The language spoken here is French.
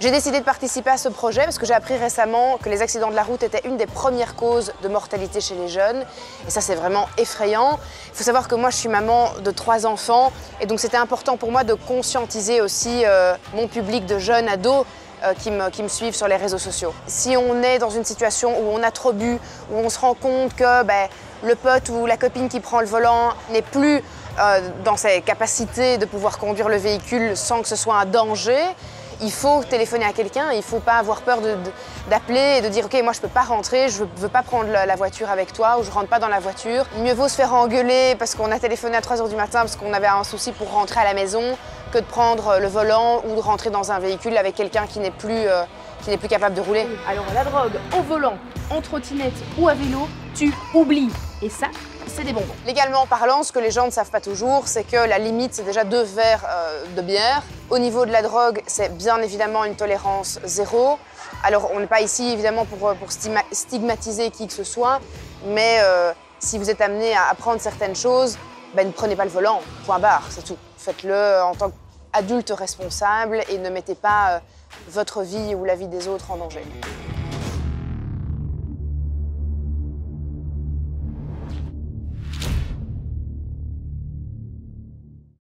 J'ai décidé de participer à ce projet parce que j'ai appris récemment que les accidents de la route étaient une des premières causes de mortalité chez les jeunes. Et ça, c'est vraiment effrayant. Il faut savoir que moi, je suis maman de trois enfants et donc c'était important pour moi de conscientiser aussi euh, mon public de jeunes ados euh, qui, me, qui, me, suivent sur les réseaux sociaux. Si on est dans une situation où on a trop bu, où on se rend compte que ben, le pote ou la copine qui prend le volant n'est plus euh, dans ses capacités de pouvoir conduire le véhicule sans que ce soit un danger, il faut téléphoner à quelqu'un, il ne faut pas avoir peur d'appeler et de dire ok moi je peux pas rentrer, je veux pas prendre la, voiture avec toi ou je rentre pas dans la voiture. Mieux vaut se faire engueuler parce qu'on a téléphoné à 3h du matin parce qu'on avait un souci pour rentrer à la maison que de prendre le volant ou de rentrer dans un véhicule avec quelqu'un qui n'est plus, euh, qui plus capable de rouler. Alors la drogue au volant, en trottinette ou à vélo, tu oublies. Et ça, c'est des bonbons. Légalement parlant, ce que les gens ne savent pas toujours, c'est que la limite, c'est déjà deux verres euh, de bière. Au niveau de la drogue, c'est bien évidemment une tolérance zéro. Alors, on n'est pas ici évidemment pour, euh, stigmatiser qui que ce soit, mais euh, si vous êtes amené à apprendre certaines choses, ben, ne prenez pas le volant, point barre, c'est tout. Faites-le en tant qu'adulte responsable et ne mettez pas votre vie ou la vie des autres en danger.